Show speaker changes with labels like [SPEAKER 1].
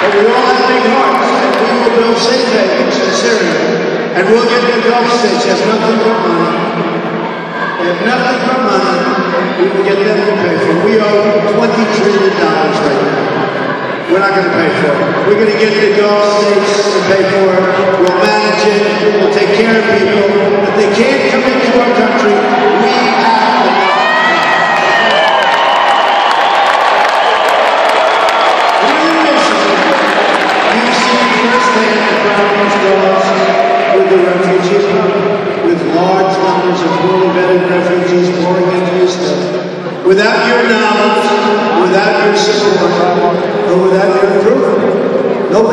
[SPEAKER 1] But we all have big hearts, and we will build safe havens in Syria, and we'll get the Gulf states as nothing but money. If nothing but money, we will get them to pay for it. We owe $20 trillion right now. We're not going to pay for it. We're going to get the Gulf states to pay for it. With the refugee with large numbers of poorly vetted refugees pouring into Houston. Without your knowledge, without your